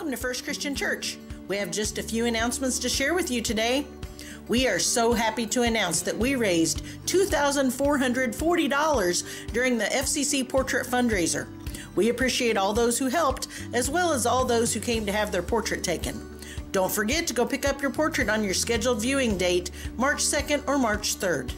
Welcome to First Christian Church. We have just a few announcements to share with you today. We are so happy to announce that we raised $2,440 during the FCC Portrait Fundraiser. We appreciate all those who helped, as well as all those who came to have their portrait taken. Don't forget to go pick up your portrait on your scheduled viewing date, March 2nd or March 3rd.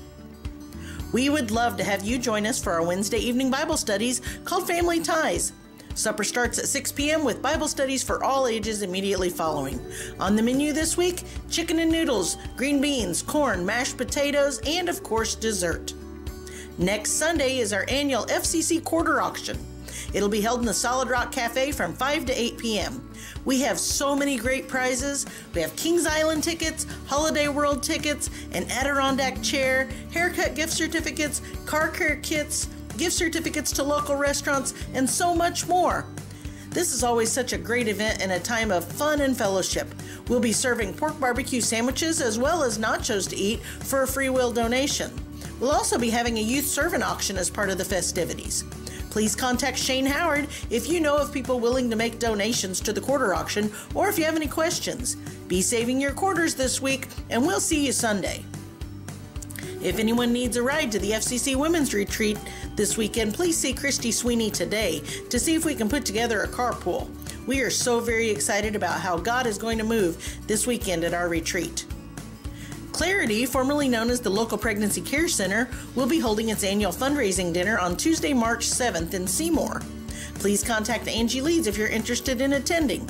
We would love to have you join us for our Wednesday evening Bible studies called Family Ties. Supper starts at 6 p.m. with Bible studies for all ages immediately following. On the menu this week, chicken and noodles, green beans, corn, mashed potatoes, and of course, dessert. Next Sunday is our annual FCC quarter auction. It'll be held in the Solid Rock Cafe from 5 to 8 p.m. We have so many great prizes. We have Kings Island tickets, Holiday World tickets, an Adirondack chair, haircut gift certificates, car care kits, gift certificates to local restaurants, and so much more. This is always such a great event and a time of fun and fellowship. We'll be serving pork barbecue sandwiches as well as nachos to eat for a free will donation. We'll also be having a youth servant auction as part of the festivities. Please contact Shane Howard if you know of people willing to make donations to the quarter auction or if you have any questions. Be saving your quarters this week, and we'll see you Sunday. If anyone needs a ride to the FCC Women's Retreat this weekend, please see Christy Sweeney today to see if we can put together a carpool. We are so very excited about how God is going to move this weekend at our retreat. Clarity, formerly known as the Local Pregnancy Care Center, will be holding its annual fundraising dinner on Tuesday, March 7th in Seymour. Please contact Angie Leeds if you're interested in attending.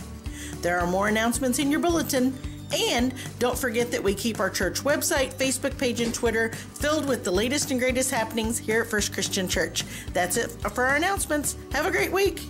There are more announcements in your bulletin. And don't forget that we keep our church website, Facebook page, and Twitter filled with the latest and greatest happenings here at First Christian Church. That's it for our announcements. Have a great week.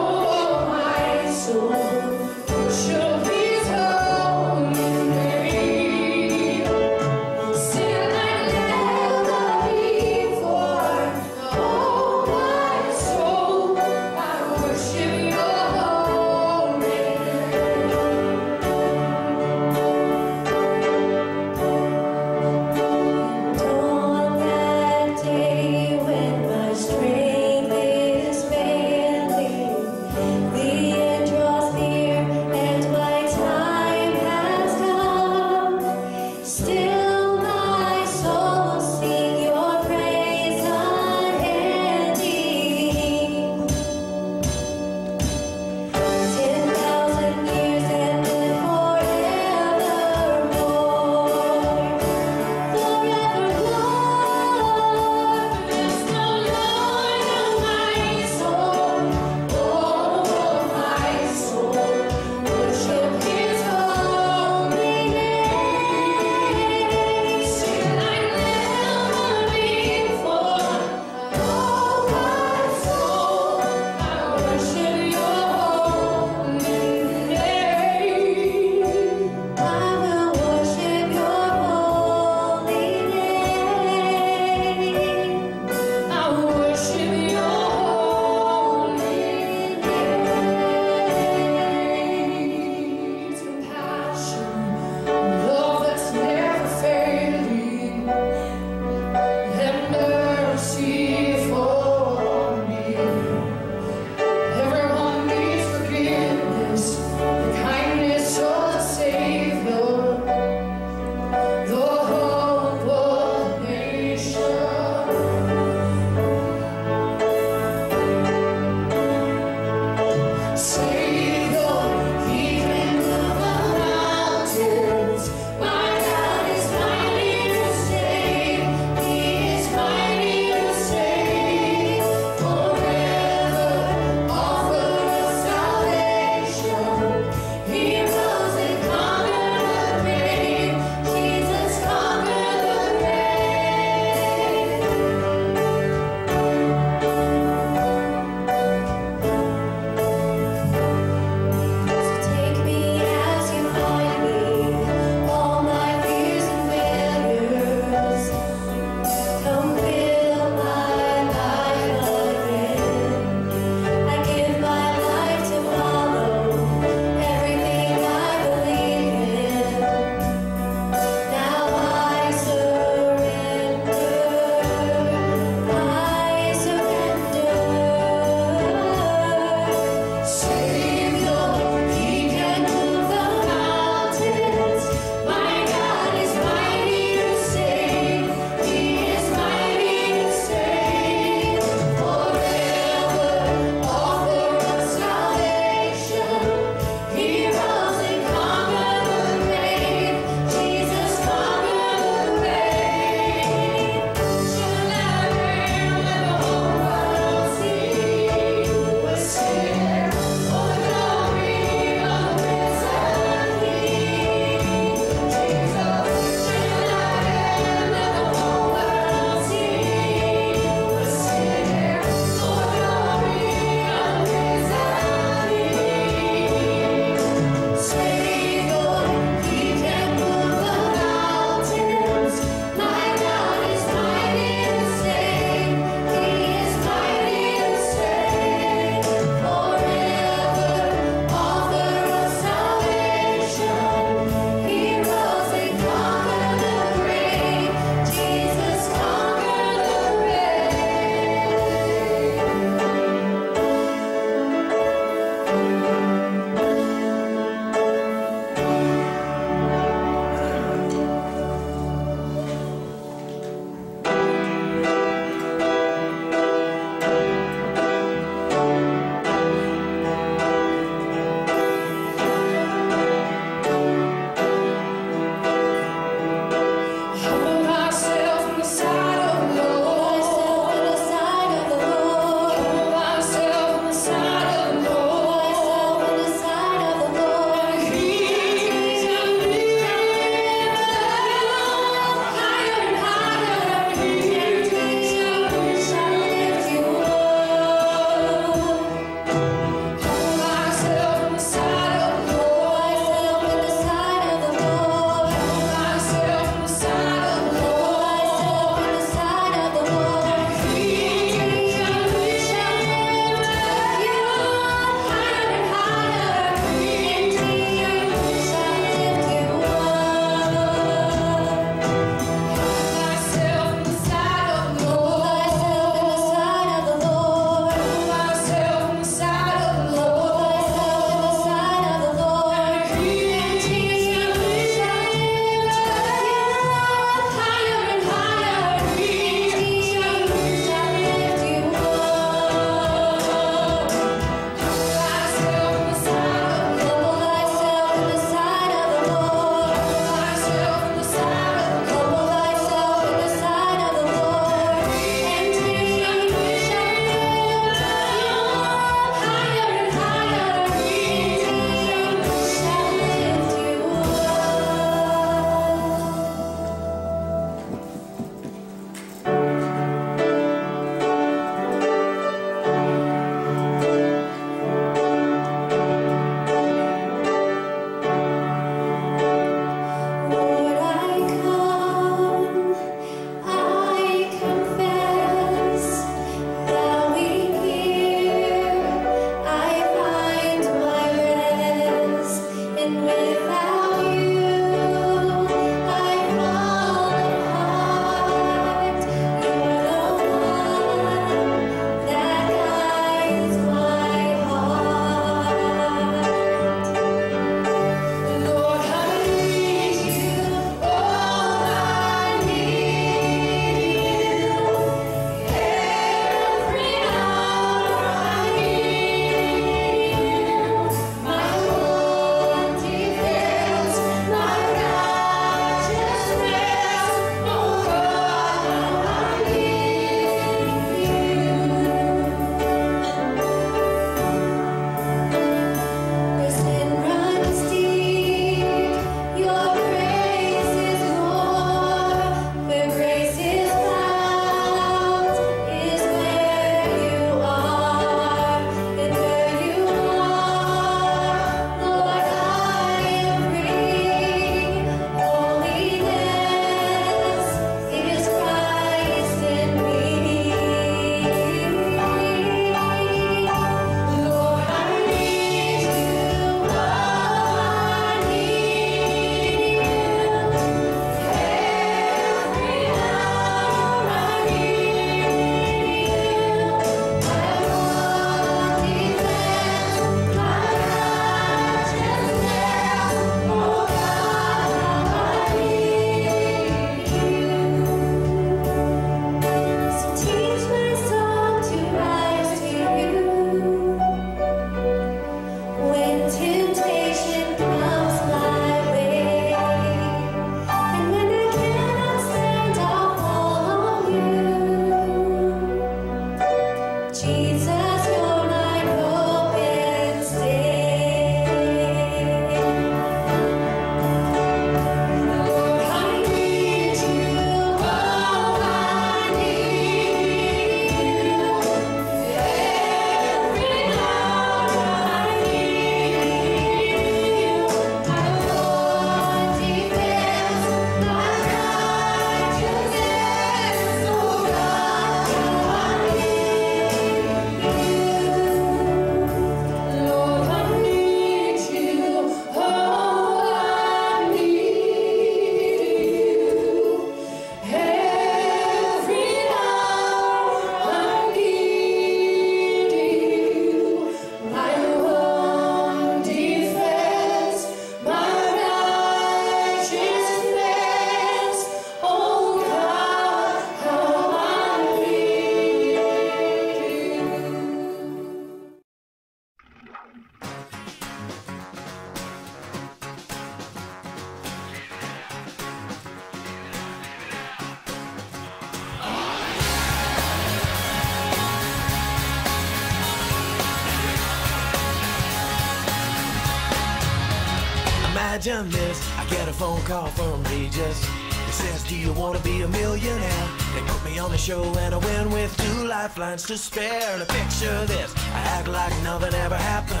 This, I get a phone call from Regis. He says, do you want to be a millionaire? They put me on the show and I win with two lifelines to spare. And picture this, I act like nothing ever happened.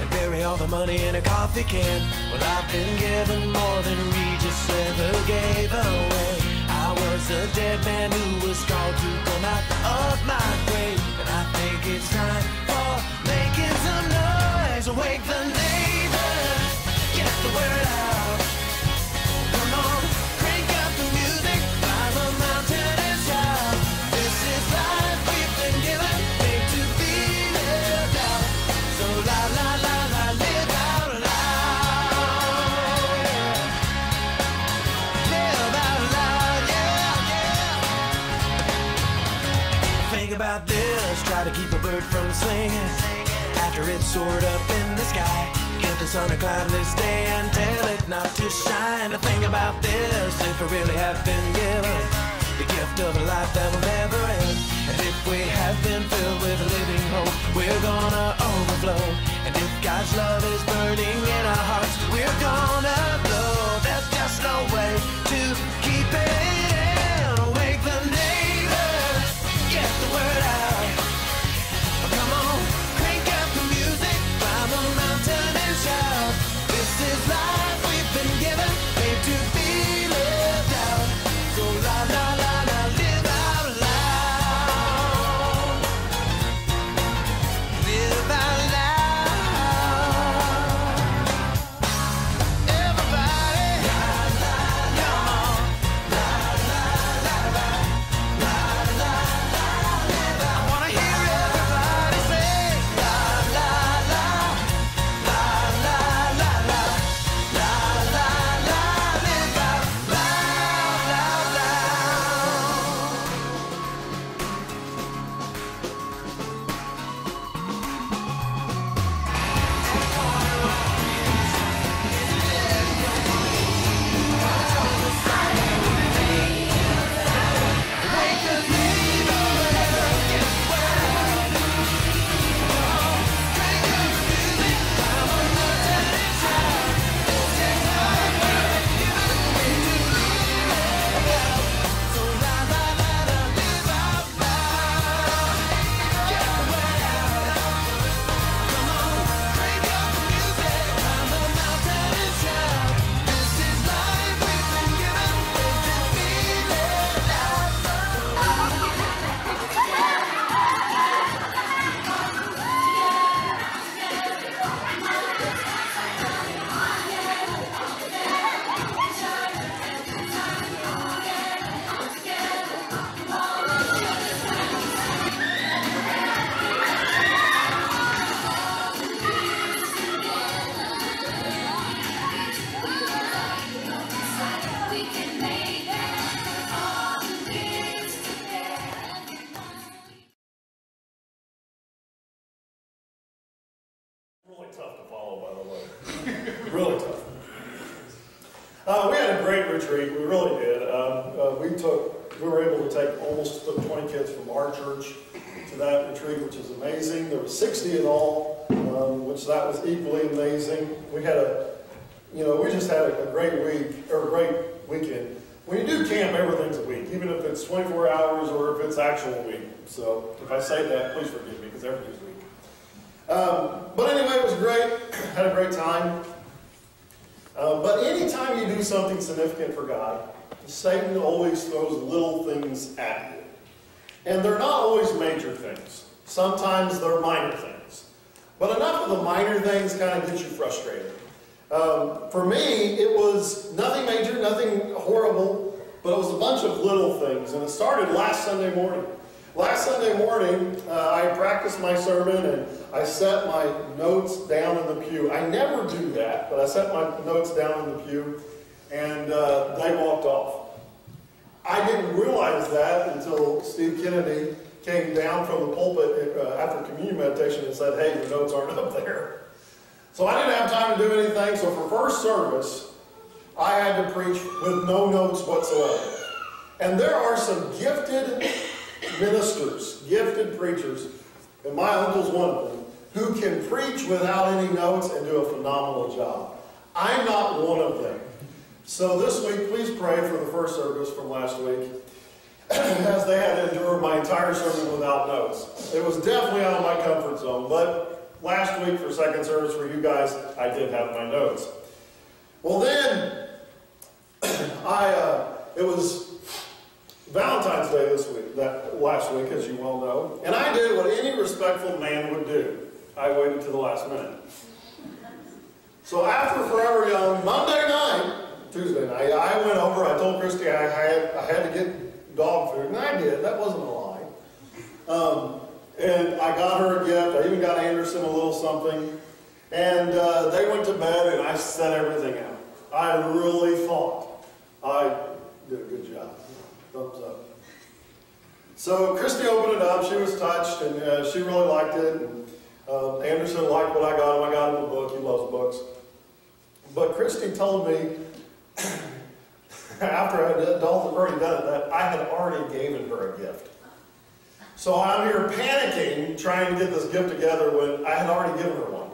And bury all the money in a coffee can. Well, I've been given more than Regis ever gave away. I was a dead man who was called to come out of my grave. And I think it's time for making some noise. Wake the about this, try to keep a bird from singing after it soared up in the sky. The sun a cloudless day and tell it not to shine. To think about this, if we really have been given the gift of a life that will never end. And if we have been filled with living hope, we're gonna overflow. And if God's love is burning in our hearts, we're gonna glow. There's just no way to something significant for God, Satan always throws little things at you. And they're not always major things. Sometimes they're minor things. But enough of the minor things kind of get you frustrated. Um, for me, it was nothing major, nothing horrible, but it was a bunch of little things. And it started last Sunday morning. Last Sunday morning, uh, I practiced my sermon and I set my notes down in the pew. I never do that, but I set my notes down in the pew and uh, they walked off. I didn't realize that until Steve Kennedy came down from the pulpit uh, after communion meditation and said, hey, your notes aren't up there. So I didn't have time to do anything. So for first service, I had to preach with no notes whatsoever. And there are some gifted ministers, gifted preachers, and my uncle's one of them, who can preach without any notes and do a phenomenal job. I'm not one of them. So this week, please pray for the first service from last week, as they had to endure my entire sermon without notes. It was definitely out of my comfort zone, but last week for second service for you guys, I did have my notes. Well then, I uh, it was Valentine's Day this week, that last week, as you well know, and I did what any respectful man would do. I waited to the last minute. So after Forever Young, Monday night, Tuesday night, I went over, I told Christy I had, I had to get dog food, and I did. That wasn't a lie. Um, and I got her a gift. I even got Anderson a little something. And uh, they went to bed, and I set everything out. I really thought I did a good job. Thumbs up. So Christy opened it up. She was touched, and uh, she really liked it. And, uh, Anderson liked what I got him. I got him a book. He loves books. But Christy told me after I had already done it, that I had already given her a gift. So I'm here panicking, trying to get this gift together when I had already given her one.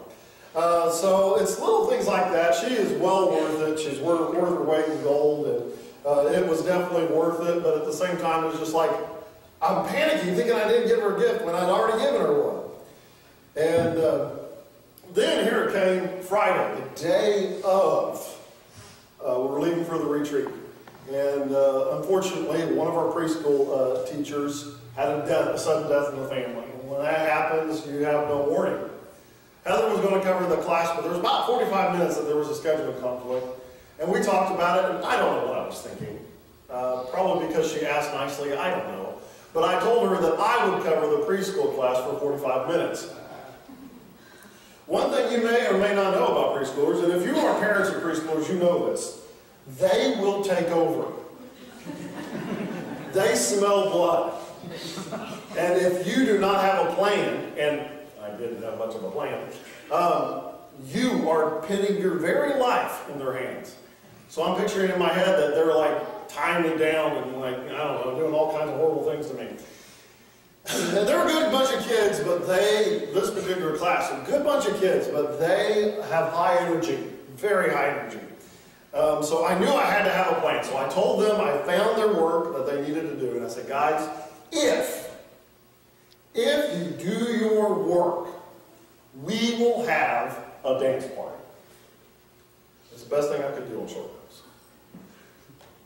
Uh, so it's little things like that. She is well worth it. She's worth, worth her weight in gold, and uh, it was definitely worth it. But at the same time, it was just like I'm panicking, thinking I didn't give her a gift when I'd already given her one. And uh, then here it came Friday, the day of uh, we were leaving for the retreat. And uh, unfortunately, one of our preschool uh, teachers had a, death, a sudden death in the family. And when that happens, you have no warning. Heather was going to cover the class, but there was about 45 minutes that there was a scheduling conflict. And we talked about it, and I don't know what I was thinking. Uh, probably because she asked nicely, I don't know. But I told her that I would cover the preschool class for 45 minutes. One thing you may or may not know about preschoolers, and if you are parents of preschoolers, you know this. They will take over. they smell blood. And if you do not have a plan, and I didn't have much of a plan, um, you are pinning your very life in their hands. So I'm picturing in my head that they're like tying me down and like, I don't know, doing all kinds of horrible things to me. They're a good bunch of kids, but they, this particular class, a good bunch of kids, but they have high energy, very high energy. Um, so I knew I had to have a plan. So I told them I found their work that they needed to do. And I said, guys, if, if you do your work, we will have a dance party. It's the best thing I could do on short.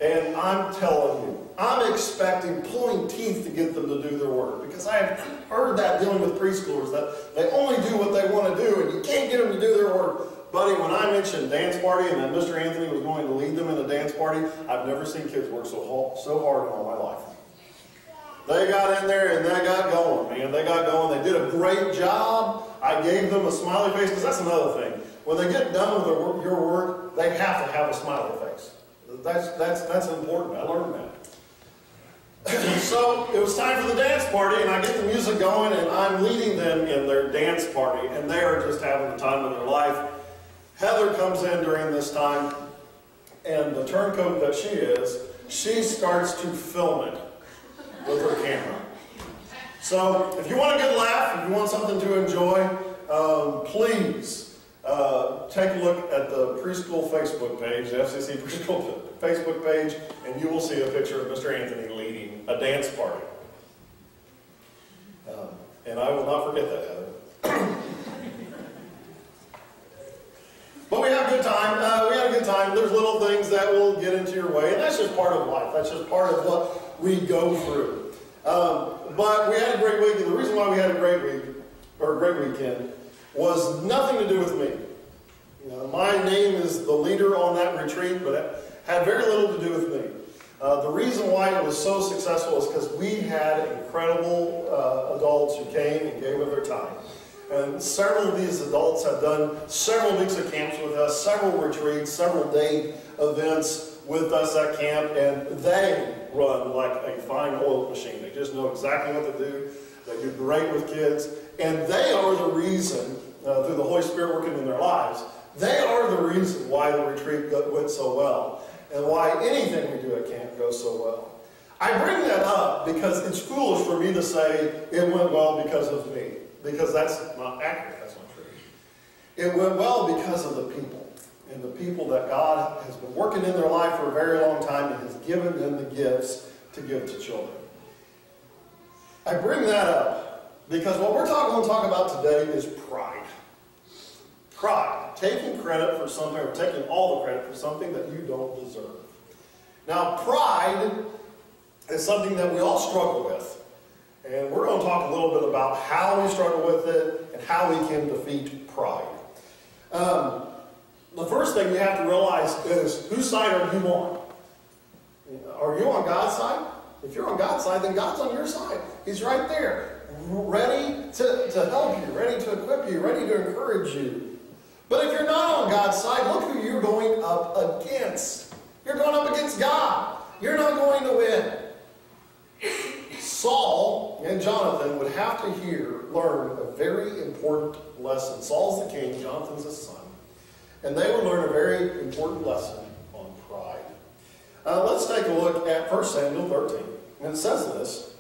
And I'm telling you, I'm expecting pulling teeth to get them to do their work because I have heard that dealing with preschoolers that they only do what they want to do and you can't get them to do their work. Buddy, when I mentioned dance party and that Mr. Anthony was going to lead them in a dance party, I've never seen kids work so, so hard in all my life. They got in there and they got going, man. They got going. They did a great job. I gave them a smiley face because that's another thing. When they get done with their your work, they have to have a smiley face. That's, that's, that's important. I learned that. so it was time for the dance party, and I get the music going, and I'm leading them in their dance party, and they are just having the time of their life. Heather comes in during this time, and the turncoat that she is, she starts to film it. with her camera. So if you want a good laugh, if you want something to enjoy, um, please uh, take a look at the preschool Facebook page, the FCC preschool Facebook page, and you will see a picture of Mr. Anthony leading a dance party. Um, and I will not forget that, Heather. But we have a good time. Uh, we had a good time. There's little things that will get into your way, and that's just part of life. That's just part of what we go through. Um, but we had a great week, and the reason why we had a great week, or a great weekend, was nothing to do with me. You know, my name is the leader on that retreat, but it had very little to do with me. Uh, the reason why it was so successful is because we had incredible uh, adults who came and gave of their time. And several of these adults have done several weeks of camps with us, several retreats, several day events with us at camp, and they run like a fine oil machine. They just know exactly what to do. They do great with kids, and they are the reason, uh, through the Holy Spirit working in their lives, they are the reason why the retreat went so well, and why anything we do at camp goes so well. I bring that up because it's foolish for me to say it went well because of me because that's not accurate, that's not true. It went well because of the people, and the people that God has been working in their life for a very long time and has given them the gifts to give to children. I bring that up because what we're talking to talk about today is pride. Pride, taking credit for something or taking all the credit for something that you don't deserve. Now, pride is something that we all struggle with. And we're going to talk a little bit about how we struggle with it and how we can defeat pride. Um, the first thing you have to realize is whose side are you on? Are you on God's side? If you're on God's side, then God's on your side. He's right there, ready to, to help you, ready to equip you, ready to encourage you. But if you're not on God's side, look who you're going up against. You're going up against God. You're not going to win. Saul and Jonathan would have to hear, learn a very important lesson. Saul's the king, Jonathan's the son. And they would learn a very important lesson on pride. Uh, let's take a look at 1 Samuel 13. And it says this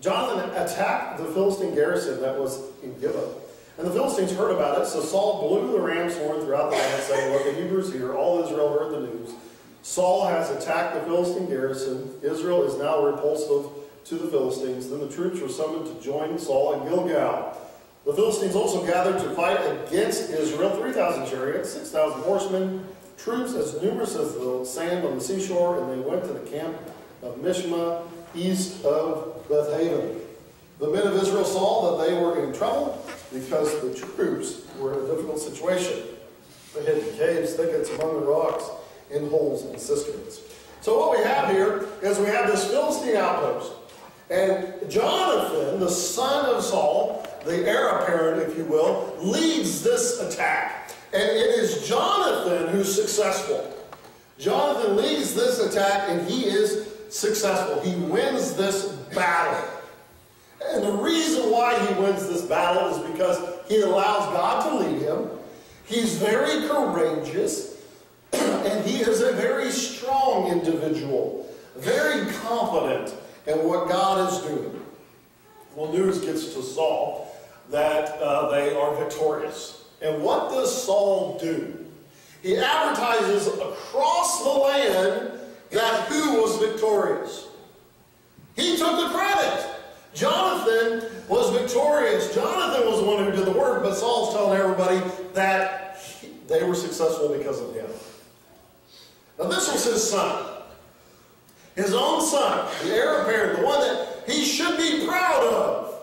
Jonathan attacked the Philistine garrison that was in Gibeah. And the Philistines heard about it, so Saul blew the ram's horn throughout the land, saying, Look, the Hebrews here. All Israel heard the news. Saul has attacked the Philistine garrison. Israel is now repulsive to the Philistines. Then the troops were summoned to join Saul at Gilgal. The Philistines also gathered to fight against Israel 3,000 chariots, 6,000 horsemen, troops as numerous as the sand on the seashore, and they went to the camp of Mishma, east of Bethaven. The men of Israel saw that they were in trouble because the troops were in a difficult situation. They hid in caves, thickets, among the rocks in holes and cisterns. So what we have here is we have this Philistine outpost. And Jonathan, the son of Saul, the heir apparent, if you will, leads this attack. And it is Jonathan who's successful. Jonathan leads this attack and he is successful. He wins this battle. And the reason why he wins this battle is because he allows God to lead him. He's very courageous. and he is a very strong individual, very confident in what God is doing. Well, news gets to Saul that uh, they are victorious. And what does Saul do? He advertises across the land that who was victorious. He took the credit. Jonathan was victorious. Jonathan was the one who did the work, but Saul's telling everybody that he, they were successful because of him. Now, this was his son. His own son, the heir apparent, the one that he should be proud of.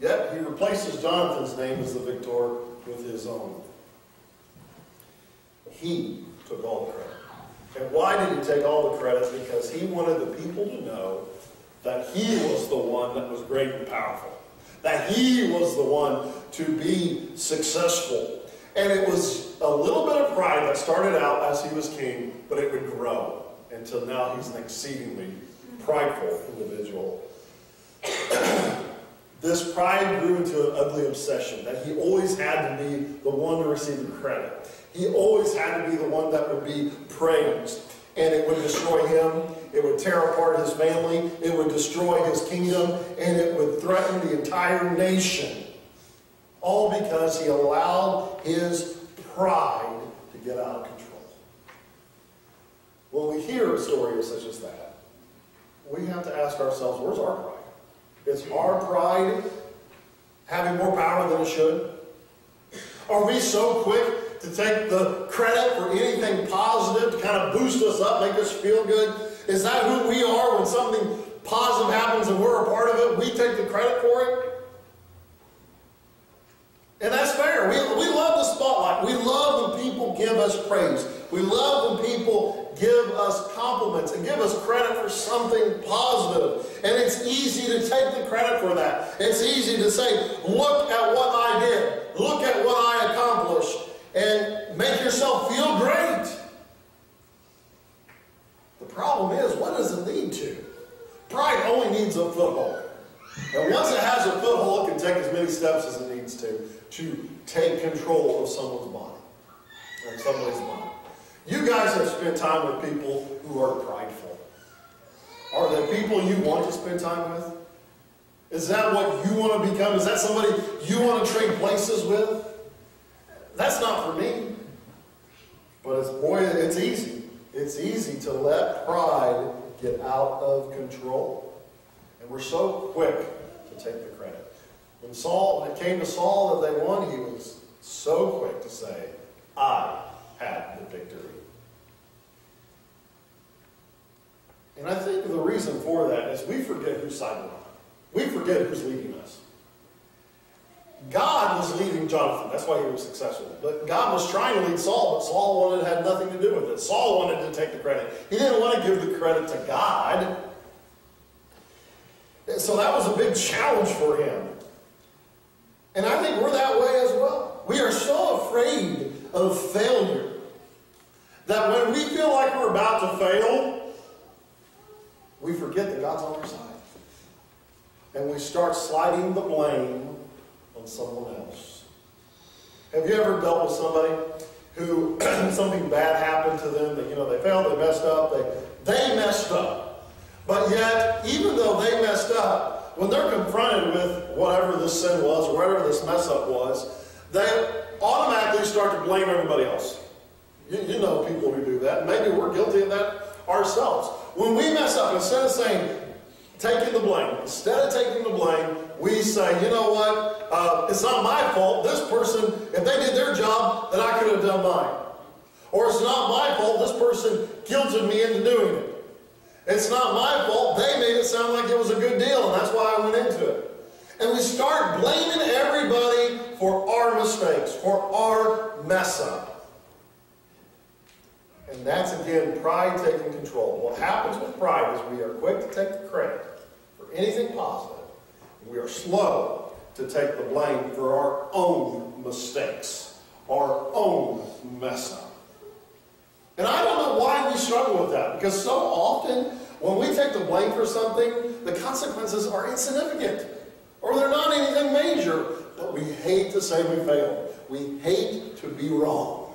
Yet he replaces Jonathan's name as the victor with his own. He took all the credit. And why did he take all the credit? Because he wanted the people to know that he was the one that was great and powerful. That he was the one to be successful. And it was a little bit of pride that started out as he was king, but it would grow until now he's an exceedingly prideful individual. this pride grew into an ugly obsession that he always had to be the one to receive the credit. He always had to be the one that would be praised. And it would destroy him, it would tear apart his family, it would destroy his kingdom, and it would threaten the entire nation. All because he allowed his pride to get out of control. When we hear a story such as that, we have to ask ourselves, where's our pride? Is our pride having more power than it should? Are we so quick to take the credit for anything positive to kind of boost us up, make us feel good? Is that who we are when something positive happens and we're a part of it? We take the credit for it? And that's fair. We, we love the spotlight. We love when people give us praise. We love when people give us compliments and give us credit for something positive. And it's easy to take the credit for that. It's easy to say, look at what I did. Look at what I accomplished. And make yourself feel great. The problem is, what does it lead to? Pride only needs a foothold. And once it has a foothold, it can take as many steps as it needs to to take control of someone's body or somebody's mind. You guys have spent time with people who are prideful. Are they people you want to spend time with? Is that what you want to become? Is that somebody you want to trade places with? That's not for me. But it's boy, it's easy. It's easy to let pride get out of control. And we're so quick to take the credit. When Saul, when it came to Saul that they won, he was so quick to say, I had the victory. And I think the reason for that is we forget whose side we're on. We forget who's leading us. God was leading Jonathan. That's why he was successful. But God was trying to lead Saul, but Saul wanted had nothing to do with it. Saul wanted to take the credit. He didn't want to give the credit to God. So that was a big challenge for him. And I think we're that way as well. We are so afraid of failure that when we feel like we're about to fail, we forget that God's on our side. And we start sliding the blame on someone else. Have you ever dealt with somebody who something bad happened to them, that you know they failed, they messed up, they they messed up. But yet, even though they messed up, when they're confronted with whatever this sin was, whatever this mess up was, they automatically start to blame everybody else. You, you know people who do that. Maybe we're guilty of that ourselves. When we mess up, instead of saying, taking the blame, instead of taking the blame, we say, you know what, uh, it's not my fault. This person, if they did their job, then I could have done mine. Or it's not my fault. This person guilted me into doing it. It's not my fault. They made it sound like it was a good deal, and that's why I went into it. And we start blaming everybody for our mistakes, for our mess up. And that's again pride taking control. What happens with pride is we are quick to take the credit for anything positive. We are slow to take the blame for our own mistakes, our own mess up. And I don't know why we struggle with that, because so often when we take the blame for something, the consequences are insignificant, or they're not anything major, but we hate to say we failed. We hate to be wrong.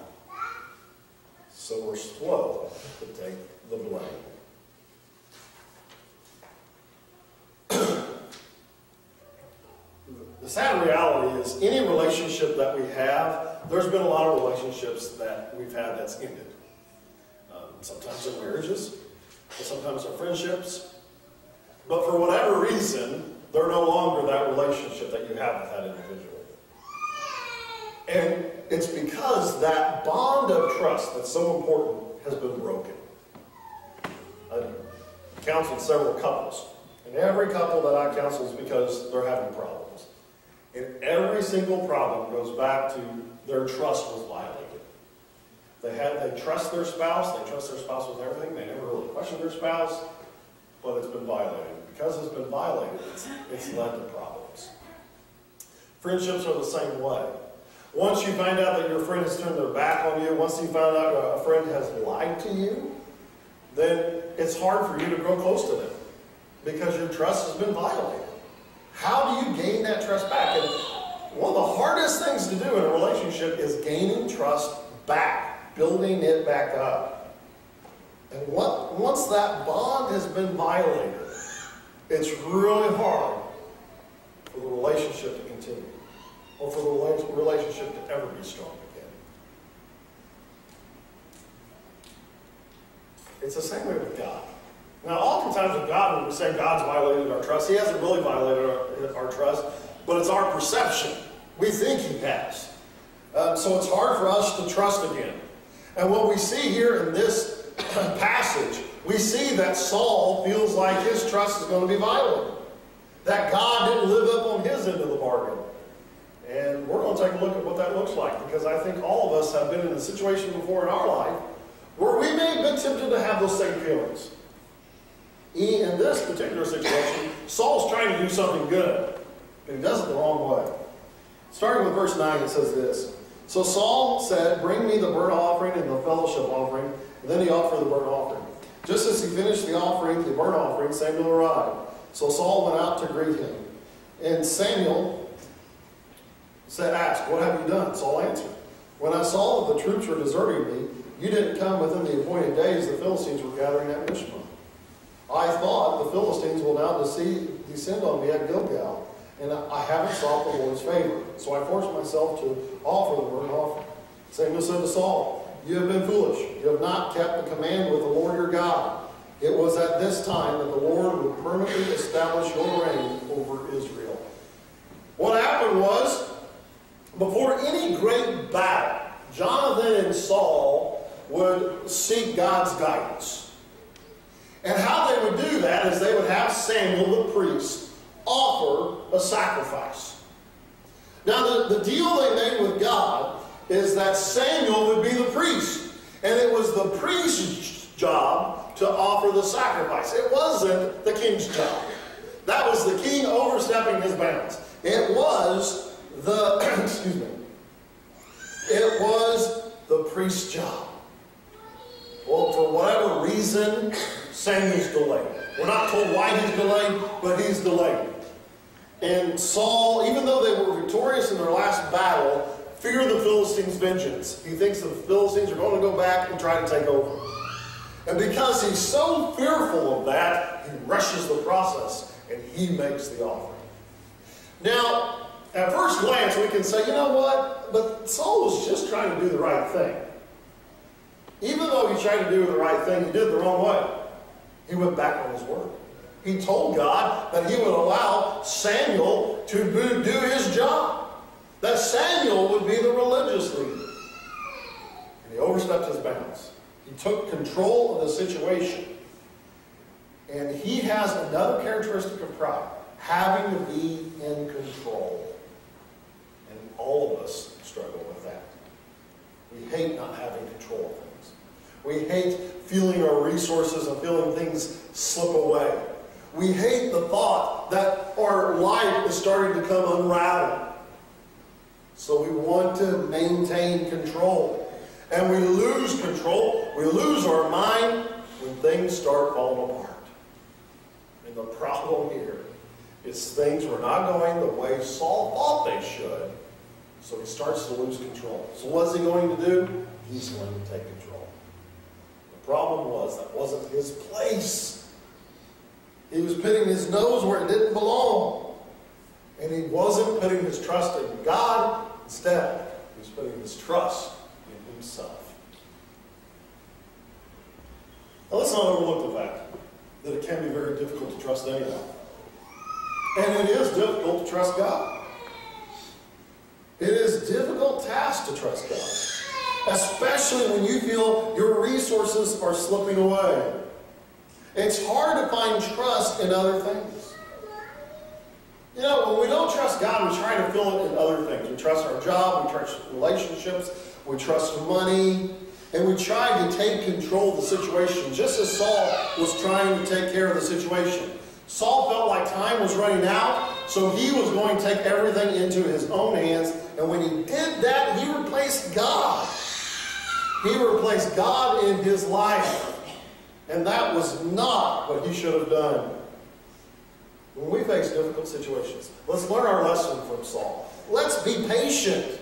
So we're slow to take the blame. the sad reality is any relationship that we have, there's been a lot of relationships that we've had that's ended. Sometimes they're marriages, sometimes they're friendships. But for whatever reason, they're no longer that relationship that you have with that individual. And it's because that bond of trust that's so important has been broken. I've counseled several couples, and every couple that I counsel is because they're having problems. And every single problem goes back to their trust was violated. They had they trust their spouse, they trust their spouse with everything, they never really question their spouse, but it's been violated. Because it's been violated, it's, it's led to problems. Friendships are the same way. Once you find out that your friend has turned their back on you, once you find out a friend has lied to you, then it's hard for you to grow close to them because your trust has been violated. How do you gain that trust back? And one of the hardest things to do in a relationship is gaining trust back, building it back up. And what, once that bond has been violated, it's really hard for the relationship to continue or for the relationship to ever be strong again. It's the same way with God. Now, oftentimes with God, when we say God's violated our trust, He hasn't really violated our, our trust, but it's our perception. We think He has. Um, so it's hard for us to trust again. And what we see here in this passage, we see that Saul feels like his trust is going to be violated. That God didn't live up on his end of the bargain. And we're going to take a look at what that looks like because I think all of us have been in a situation before in our life where we may have been tempted to have those same feelings. In this particular situation, Saul's trying to do something good, but he does it the wrong way. Starting with verse 9, it says this So Saul said, Bring me the burnt offering and the fellowship offering. And then he offered the burnt offering. Just as he finished the offering, the burnt offering, Samuel arrived. So Saul went out to greet him. And Samuel said, Ask, what have you done? Saul answered, When I saw that the troops were deserting me, you didn't come within the appointed days the Philistines were gathering at Mishpah. I thought the Philistines will now descend on me at Gilgal, and I haven't sought the Lord's favor. So I forced myself to offer the burnt offering. Samuel said to Saul, You have been foolish. You have not kept the command with the Lord your God. It was at this time that the Lord would permanently establish your reign over Israel. What happened was, before any great battle, Jonathan and Saul would seek God's guidance. And how they would do that is they would have Samuel the priest offer a sacrifice. Now, the, the deal they made with God is that Samuel would be the priest, and it was the priest's job to offer the sacrifice. It wasn't the king's job. That was the king overstepping his bounds. It was the, excuse me, it was the priest's job. Well, for whatever reason, Samuel's delayed. We're not told why he's delayed, but he's delayed. And Saul, even though they were victorious in their last battle, fear the Philistines' vengeance. He thinks the Philistines are going to go back and try to take over. And because he's so fearful of that, he rushes the process and he makes the offering. Now, at first glance, we can say, you know what? But Saul was just trying to do the right thing. Even though he tried to do the right thing, he did the wrong way. He went back on his word. He told God that he would allow Samuel to do his job, that Samuel would be the religious leader. And he overstepped his bounds. He took control of the situation. And he has another characteristic of pride having to be in control. And all of us struggle with that. We hate not having control of things. We hate feeling our resources and feeling things slip away. We hate the thought that our life is starting to come unraveled. So we want to maintain control. And we lose control, we lose our mind when things start falling apart. And the problem here is things were not going the way Saul thought they should. So he starts to lose control. So what's he going to do? He's going to take control. The problem was that wasn't his place. He was putting his nose where it didn't belong. And he wasn't putting his trust in God. Instead, he was putting his trust in himself. Now let's not overlook the fact that it can be very difficult to trust anyone. And it is difficult to trust God. It is a difficult task to trust God, especially when you feel your resources are slipping away. It's hard to find trust in other things. You know, when we don't trust God, we try to fill it in other things. We trust our job, we trust relationships, we trust money, and we try to take control of the situation, just as Saul was trying to take care of the situation. Saul felt like time was running out, so he was going to take everything into his own hands. And when he did that, he replaced God. He replaced God in his life. And that was not what he should have done. When we face difficult situations, let's learn our lesson from Saul. Let's be patient.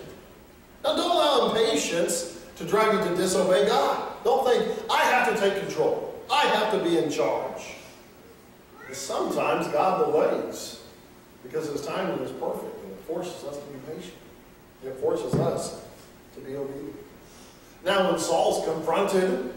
Now, don't allow impatience to drive you to disobey God. Don't think, I have to take control. I have to be in charge. And sometimes God delays because his timing is perfect and it forces us to be patient. It forces us to be obedient. Now, when Saul's confronted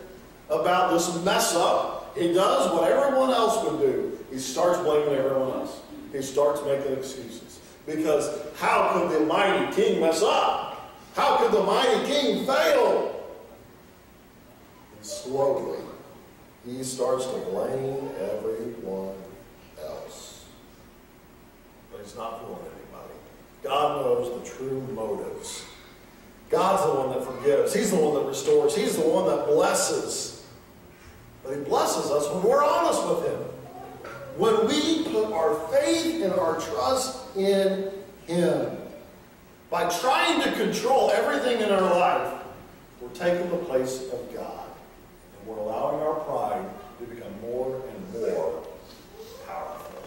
about this mess up, he does what everyone else would do. He starts blaming everyone else. He starts making excuses. Because how could the mighty king mess up? How could the mighty king fail? And slowly, he starts to blame everyone else. But he's not fooling anybody. God knows the true motives. God's the one that forgives. He's the one that restores. He's the one that blesses. But he blesses us when we're honest with him. When we put our faith and our trust in him. By trying to control everything in our life, we're taking the place of God. And we're allowing our pride to become more and more powerful.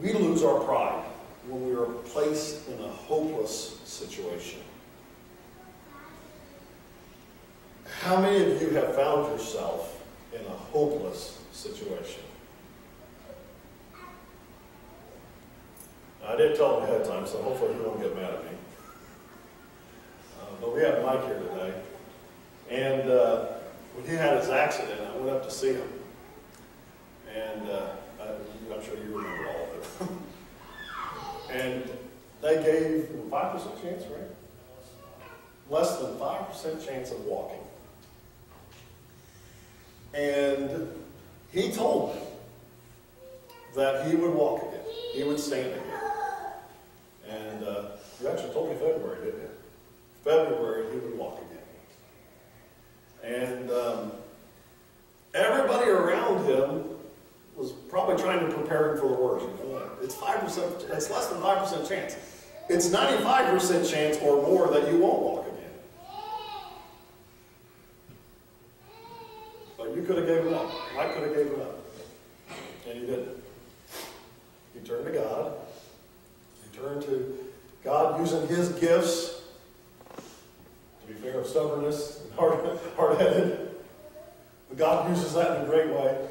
We lose our pride when we are placed in a hopeless situation. How many of you have found yourself in a hopeless situation? I didn't tell him ahead of time, so hopefully he won't get mad at me. Uh, but we have Mike here today. And uh, when he had his accident, I went up to see him. And uh, I, I'm sure you remember all of it. and they gave him 5% chance, right? Less than 5% chance of walking. And he told me that he would walk again. He would stand again. And uh, you actually told me February, didn't you? February, he would walk again. And um, everybody around him was probably trying to prepare him for the worst. You know, it's five percent. It's less than five percent chance. It's ninety-five percent chance or more that you won't walk again. But you could have gave it up. Mike could have gave it up, and he didn't. He turned to God. He turned to God using His gifts. To be fair, of stubbornness and hard, hard-headed. But God uses that in a great way.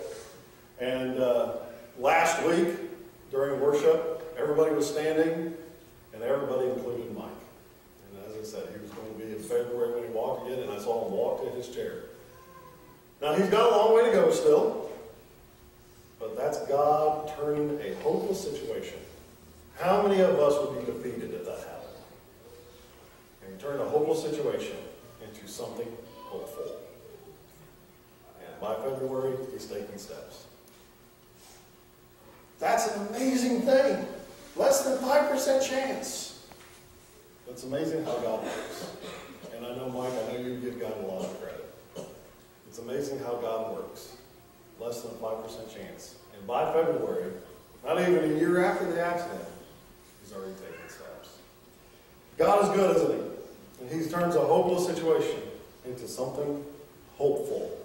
And uh, last week, during worship, everybody was standing, and everybody included Mike. And as I said, he was going to be in February when he walked again, and I saw him walk to his chair. Now, he's got a long way to go still, but that's God turning a hopeless situation. How many of us would be defeated if that happened? And he turned a hopeless situation into something hopeful. And by February, he's taking steps. That's an amazing thing. Less than 5% chance. It's amazing how God works. And I know, Mike, I know you give God a lot of credit. It's amazing how God works. Less than 5% chance. And by February, not even a year after the accident, he's already taken steps. God is good, isn't he? And he turns a hopeless situation into something hopeful.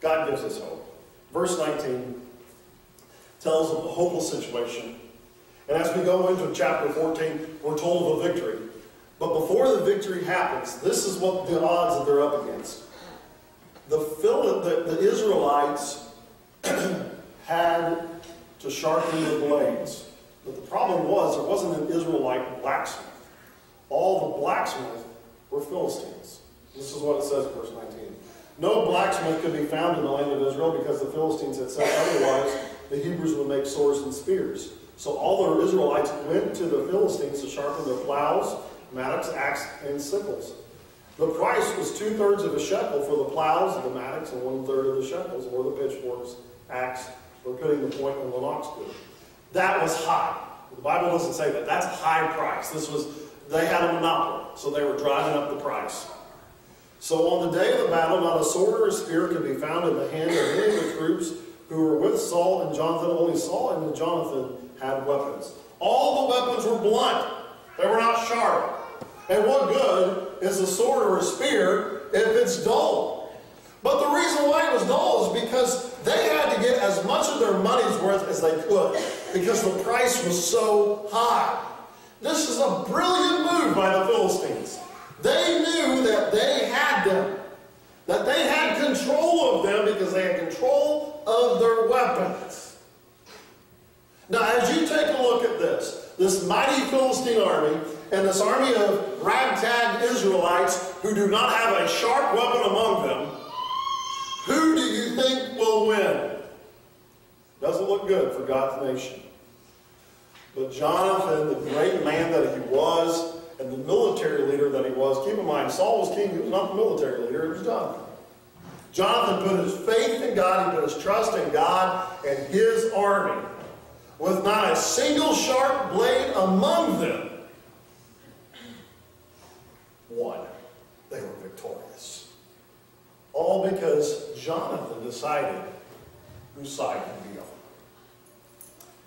God gives us hope. Verse 19 tells of a hopeless situation. And as we go into chapter 14, we're told of a victory. But before the victory happens, this is what the odds that they're up against. The, Phil- the, the Israelites had to sharpen their blades. But the problem was there wasn't an Israelite blacksmith. All the blacksmiths were Philistines. This is what it says in verse 19. No blacksmith could be found in the land of Israel because the Philistines had said otherwise the Hebrews would make swords and spears. So all the Israelites went to the Philistines to sharpen their plows, mattocks, axes, and sickles. The price was two thirds of a shekel for the plows, and the mattocks, and one third of the shekels, or the pitchforks, axe, or putting the point on the ox goad. That was high. The Bible doesn't say that. That's a high price. This was they had a monopoly, so they were driving up the price. So on the day of the battle, not a sword or a spear could be found in the hand of any of the troops who were with Saul and Jonathan. Only Saul and Jonathan had weapons. All the weapons were blunt. They were not sharp. And what good is a sword or a spear if it's dull? But the reason why it was dull is because they had to get as much of their money's worth as they could because the price was so high. This is a brilliant move by the Philistines. They knew that they had them, that they had control of them because they had control of their weapons. Now, as you take a look at this, this mighty Philistine army and this army of ragtag Israelites who do not have a sharp weapon among them, who do you think will win? Doesn't look good for God's nation. But Jonathan, the great man that he was, and the military leader that he was, keep in mind, Saul was king, he was not the military leader, it was Jonathan. Jonathan put his faith in God, he put his trust in God and his army, with not a single sharp blade among them. One, they were victorious. All because Jonathan decided whose side to be on.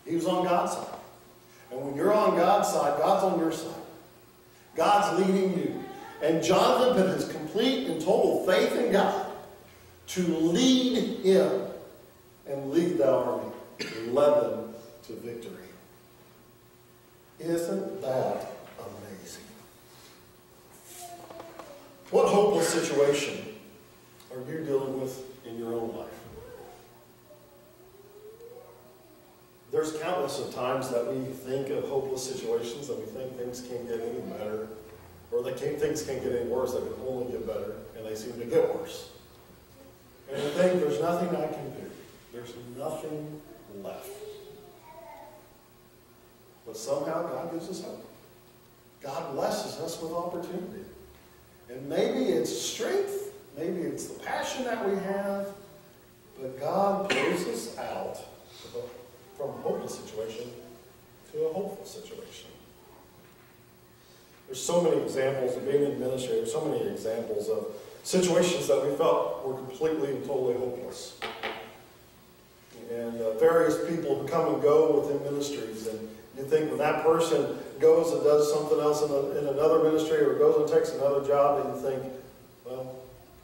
He was on God's side. And when you're on God's side, God's on your side. God's leading you. And Jonathan put his complete and total faith in God to lead him and lead the army and led them to victory. Isn't that amazing? What hopeless situation are you dealing with in your own life? There's countless of times that we think of hopeless situations that we think things can't get any better, or that things can't get any worse, they can only get better, and they seem to get worse. And we think there's nothing I can do. There's nothing left. But somehow God gives us hope. God blesses us with opportunity. And maybe it's strength, maybe it's the passion that we have, but God pulls us out from a hopeless situation to a hopeful situation. There's so many examples of being in ministry, there's so many examples of situations that we felt were completely and totally hopeless. And uh, various people who come and go within ministries, and you think when that person goes and does something else in, a, in another ministry or goes and takes another job, and you think, well,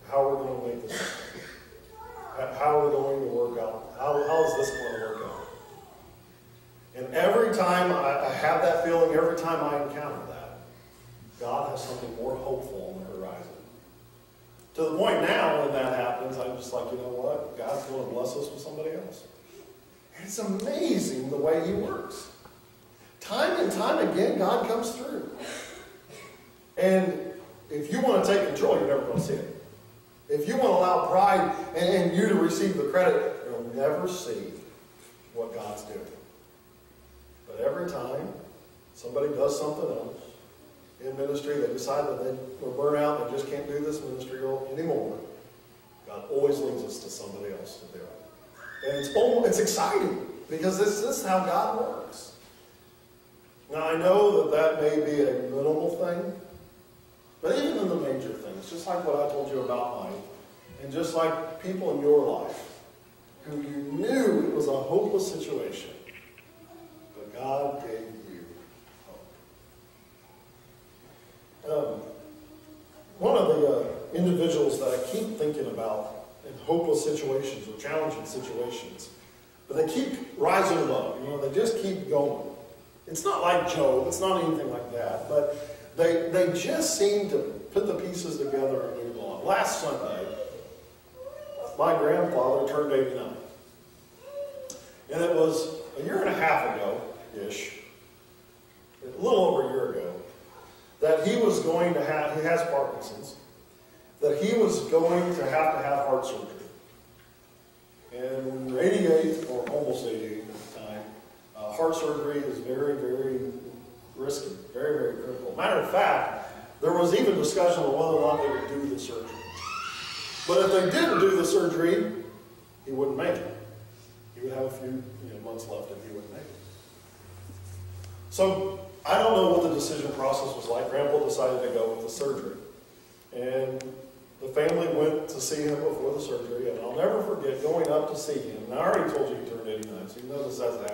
how are we going to make this? How are we going to work out? How, how is this going to work out? And every time I, I have that feeling, every time I encounter that, God has something more hopeful on the horizon. To the point now when that happens, I'm just like, you know what? God's going to bless us with somebody else. And it's amazing the way He works. Time and time again, God comes through. And if you want to take control, you're never going to see it. If you want to allow pride and, and you to receive the credit, you'll never see what God's doing. But every time somebody does something else in ministry, they decide that they are burnt out, they just can't do this ministry anymore, God always leads us to somebody else to do it. And it's, almost, it's exciting because this, this is how God works. Now, I know that that may be a minimal thing, but even in the major things, just like what I told you about mine, and just like people in your life who you knew it was a hopeless situation, but God gave you hope. Um, one of the uh, individuals that I keep thinking about in hopeless situations or challenging situations, but they keep rising above. You know, they just keep going. It's not like Job. It's not anything like that. But they, they just seem to put the pieces together and move on. Last Sunday, my grandfather turned 89. And it was a year and a half ago-ish, a little over a year ago, that he was going to have, he has Parkinson's, that he was going to have to have heart surgery. And when you're 88, or almost 88 at the time, uh, heart surgery is very, very risky, very, very critical. Matter of fact, there was even discussion of whether or not they would do the surgery. But if they didn't do the surgery, he wouldn't make it. He would have a few you know, months left and he wouldn't make it. So I don't know what the decision process was like. Grandpa decided to go with the surgery. And the family went to see him before the surgery, and I'll never forget going up to see him. And I already told you he turned 89, so you know this has a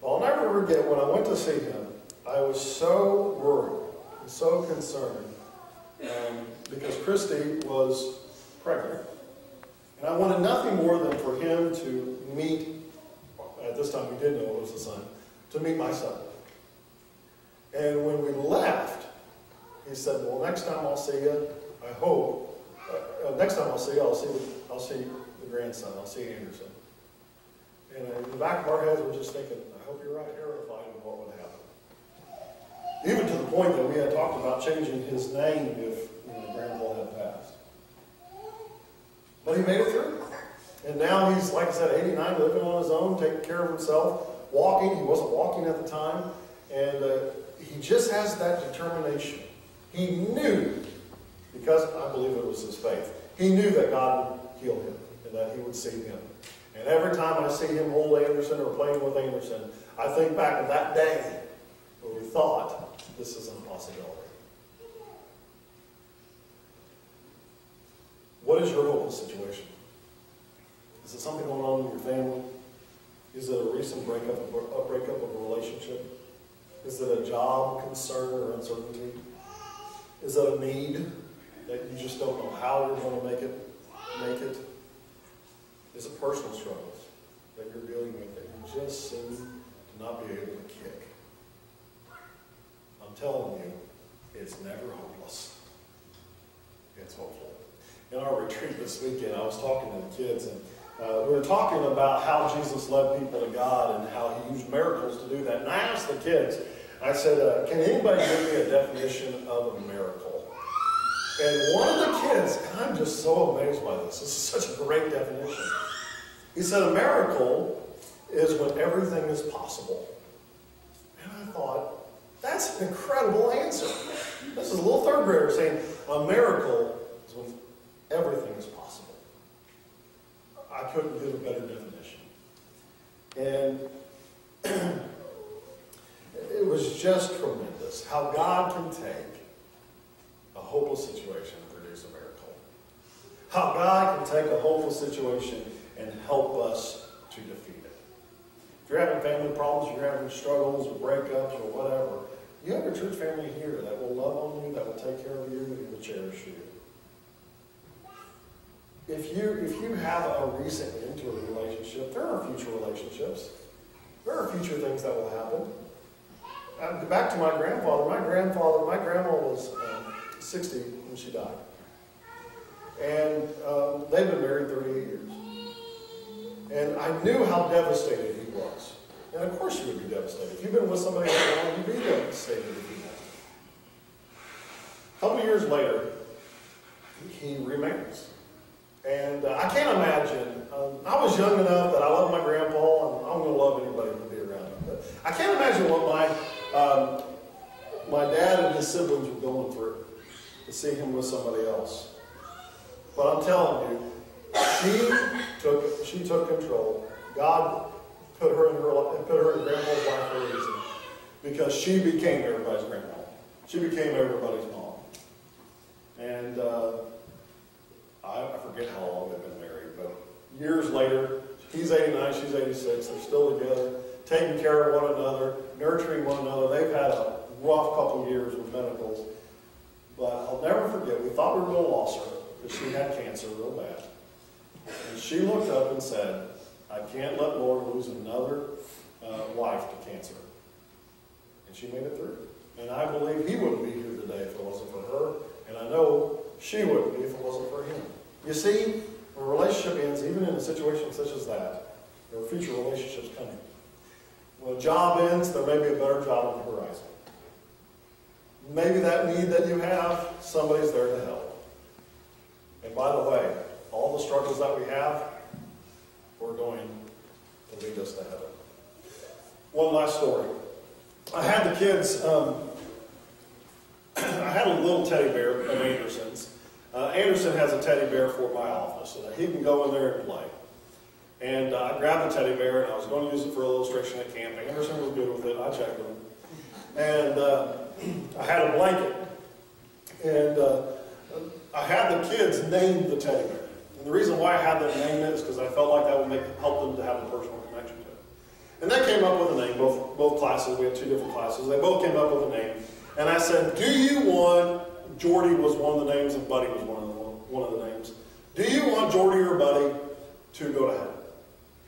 But I'll never forget when I went to see him, I was so worried and so concerned um, because Christy was pregnant. And I wanted nothing more than for him to meet, at this time we did know it was a son, to meet my son. And when we left, he said, well, next time I'll see you, I hope, uh, uh, next time I'll see you, I'll see, the- I'll see the grandson, I'll see Anderson. And in the back of our heads, we're just thinking, hope you're right, terrified of what would happen. Even to the point that we had talked about changing his name if you know, Grandpa had passed. But he made it through. And now he's, like I said, 89, living on his own, taking care of himself, walking. He wasn't walking at the time. And uh, he just has that determination. He knew, because I believe it was his faith, he knew that God would heal him and that he would save him. And every time I see him hold Anderson or playing with Anderson, I think back to that day where we thought this is an impossibility. What is your hopeless situation? Is it something going on in your family? Is it a recent breakup, a breakup of a relationship? Is it a job concern or uncertainty? Is it a need that you just don't know how you're going to make it? Make it? Is it personal struggles that you're dealing with that you just seem to not be able to kick? I'm telling you, it's never hopeless. It's hopeful. In our retreat this weekend, I was talking to the kids, and uh, we were talking about how Jesus led people to God and how he used miracles to do that. And I asked the kids, I said, uh, can anybody give me a definition of a miracle? And one of the kids, and I'm just so amazed by this, this is such a great definition. He said, a miracle is when everything is possible. And I thought, that's an incredible answer. This is a little third grader saying, a miracle is when everything is possible. I couldn't give a better definition. And it was just tremendous how God can take a hopeless situation and produce a miracle. How God can take a hopeless situation and help us to defeat it. If you're having family problems, you're having struggles or breakups or whatever, you have a church family here that will love on you, that will take care of you, and will cherish you. If you if you have a recent end to a relationship, there are future relationships. There are future things that will happen. Um, back to my grandfather. My grandfather, my grandma was um, 60 when she died. And um, they've been married 38 years. And I knew how devastated he was. And of course you would be devastated. If you've been with somebody that long, you'd be devastated if you. A couple years later, he remarries. And uh, I can't imagine. Um, I was young enough that I loved my grandpa, and I'm going to love anybody who'll be around him. But I can't imagine what my um, my dad and his siblings were going through to see him with somebody else. But I'm telling you, she took she took control. God put her in her put her in grandma's life for a reason, because she became everybody's grandma. She became everybody's mom. And uh, I, I forget how long they've been married, but years later, he's 89, she's 86. They're still together, taking care of one another, nurturing one another. They've had a rough couple years with medicals. But I'll never forget, we thought we were going to lose her because she had cancer real bad. And she looked up and said, I can't let Lord lose another uh, wife to cancer. And she made it through. And I believe he wouldn't be here today if it wasn't for her. And I know she wouldn't be if it wasn't for him. You see, when a relationship ends, even in a situation such as that, there are future relationships coming. When a job ends, there may be a better job on the horizon. Maybe that need that you have, somebody's there to help. And by the way, all the struggles that we have, we're going to lead us to heaven. One last story. I had the kids, um, I had a little teddy bear of Anderson's. Uh, Anderson has a teddy bear for my office so that he can go in there and play. And uh, I grabbed the teddy bear and I was going to use it for illustration at camp. Anderson was good with it. I checked him. And uh, I had a blanket. And uh, I had the kids name the teddy bear. And the reason why I had them name it is because I felt like that would make help them to have a personal connection to it. And they came up with a name, both, both classes. We had two different classes. They both came up with a name. And I said, do you want, Jordy was one of the names and Buddy was one of the, one of the names. Do you want Jordy or Buddy to go to heaven?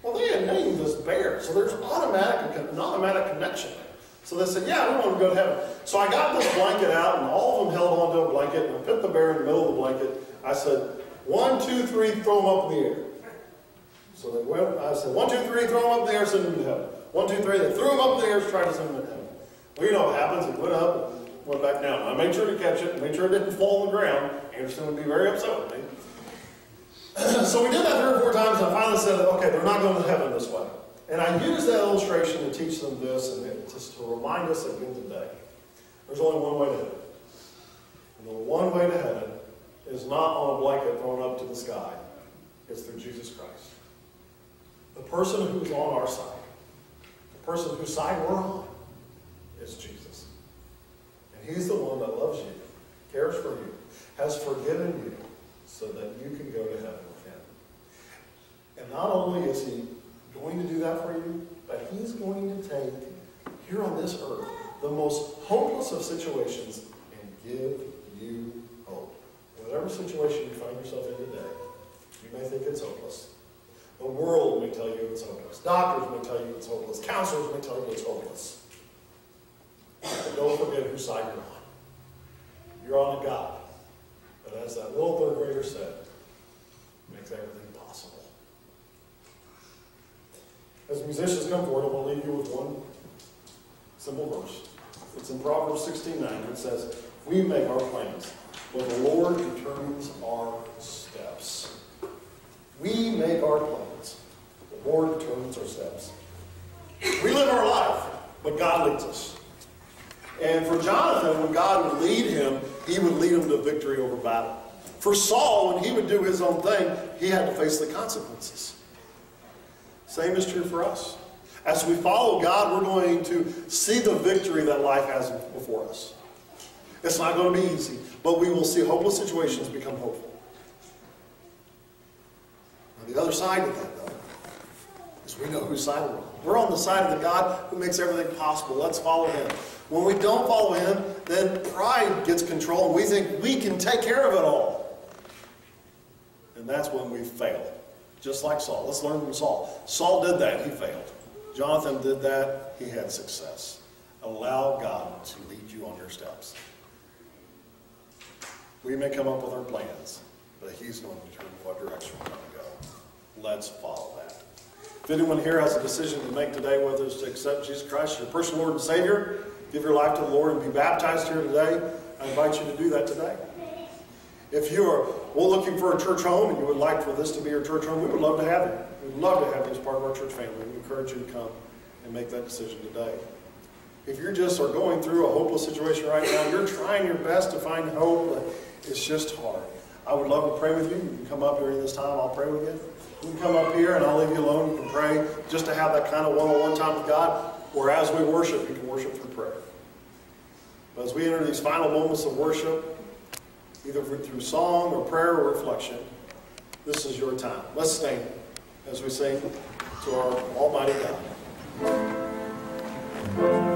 Well, they had named this bear, so there's automatic, an automatic connection there. So they said, yeah, we want to go to heaven. So I got this blanket out, and all of them held onto a blanket, and I put the bear in the middle of the blanket. I said, one, two, three, throw them up in the air. So they went, I said, one, two, three, throw them up in the air, send them to heaven. One, two, three, they threw them up in the air, tried to send them to heaven. Well, you know what happens. It went up, went back down. I made sure to catch it, made sure it didn't fall on the ground. Anderson would be very upset with me. so we did that three or four times, and I finally said, okay, they're not going to heaven this way. And I use that illustration to teach them this, and just to remind us again today. There's only one way to heaven. And the one way to heaven is not on a blanket thrown up to the sky. It's through Jesus Christ. The person who's on our side, the person whose side we're on, is Jesus. And he's the one that loves you, cares for you, has forgiven you, so that you can go to heaven with him. And not only is he going to do that for you, but he's going to take, here on this earth, the most hopeless of situations and give you hope. Whatever situation you find yourself in today, you may think it's hopeless. The world may tell you it's hopeless. Doctors may tell you it's hopeless. Counselors may tell you it's hopeless. But don't forget whose side you're on. You're on a God. But as that little third grader said, makes everything possible. As musicians come forward, I want to leave you with one simple verse. It's in Proverbs 16:9. It says, We make our plans, but the Lord determines our steps. We make our plans. The Lord determines our steps. We live our life, but God leads us. And for Jonathan, when God would lead him, he would lead him to victory over battle. For Saul, when he would do his own thing, he had to face the consequences. Same is true for us. As we follow God, we're going to see the victory that life has before us. It's not going to be easy, but we will see hopeless situations become hopeful. Now, the other side of that, though, is we know whose side we're on. We're on the side of the God who makes everything possible. Let's follow Him. When we don't follow Him, then pride gets control, and we think we can take care of it all. And that's when we fail. Just like Saul. Let's learn from Saul. Saul did that, he failed. Jonathan did that, he had success. Allow God to lead you on your steps. We may come up with our plans, but He's going to determine what direction we're going to go. Let's follow that. If anyone here has a decision to make today, whether it's to accept Jesus Christ your personal Lord and Savior, give your life to the Lord, and be baptized here today, I invite you to do that today. If you are well, looking for a church home and you would like for this to be your church home, we would love to have you. We'd love to have you as part of our church family. We encourage you to come and make that decision today. If you're just are going through a hopeless situation right now, you're trying your best to find hope, but it's just hard. I would love to pray with you. You can come up during this time. I'll pray with you. You can come up here and I'll leave you alone. You can pray just to have that kind of one-on-one time with God. Or as we worship, you can worship through prayer. But as we enter these final moments of worship, either through song or prayer or reflection, this is your time. Let's stand as we sing to our Almighty God.